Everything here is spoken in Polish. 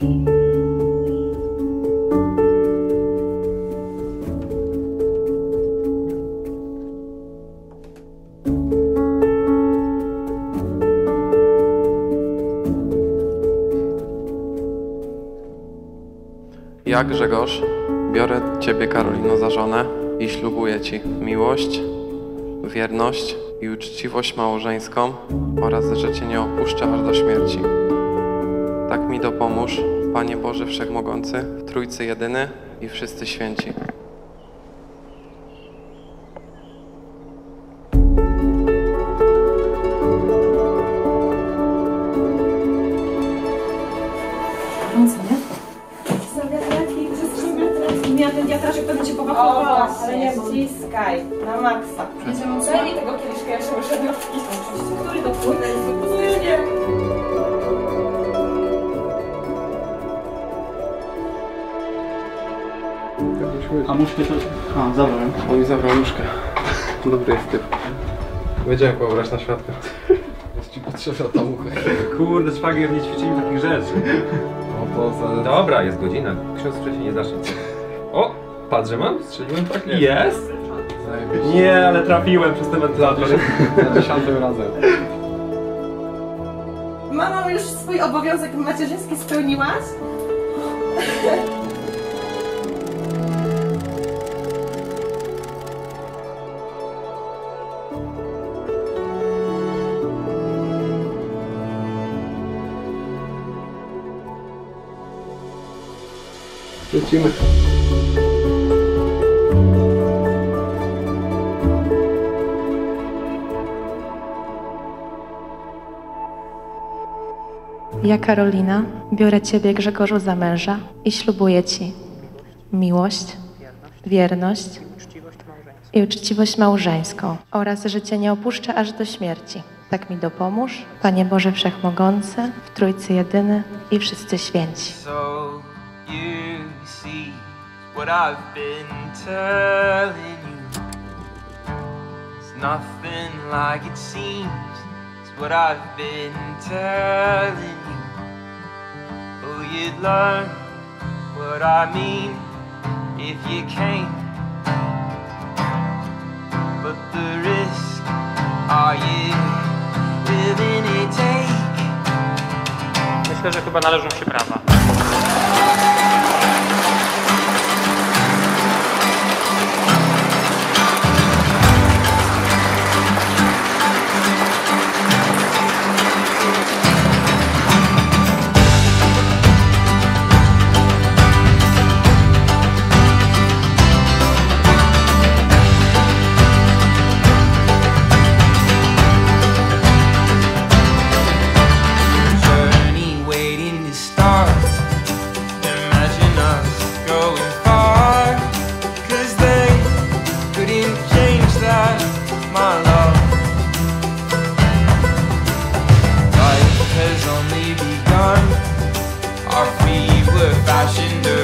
Ja, Grzegorz, biorę Ciebie, Karolino, za żonę i ślubuję Ci miłość, wierność i uczciwość małżeńską oraz, że Cię nie opuszczę aż do śmierci. Tak mi dopomóż, Panie Boże Wszechmogący, w Trójcy Jedyny i wszyscy święci. Ściskaj, na maksa. Daj mi tego kieliszka, ja się muszę napić. Który muszkę to... A, zabrałem. On mi zabrał nóżkę. Dobry jest typ. Wiedziałem pobrać na światło. Jest ci potrzebna ta mucha. Kurde, szwagier nie ćwiczyli takich rzeczy. Za... Dobra, jest godzina. Ksiądz wcześniej nie zacznie. O, patrz, że mam? Strzeliłem tak? Jest! Zajebiście. Nie, ale trafiłem przez ten wentylator. Za dziesiątym razem. Mamo, już swój obowiązek macierzyński spełniłaś? Lecimy. Ja, Karolina, biorę Ciebie, Grzegorzu, za męża i ślubuję Ci miłość, wierność i uczciwość małżeńską oraz, że Cię nie opuszczę aż do śmierci. Tak mi dopomóż, Panie Boże Wszechmogący, w Trójcy Jedyny i wszyscy święci. What I've been telling you. It's nothing like it seems. It's what I've been telling you. Oh, you'd learn what I mean if you came. But the risk, are you willing to take? Myślę, że chyba należą się prawa. 新的